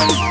Bye.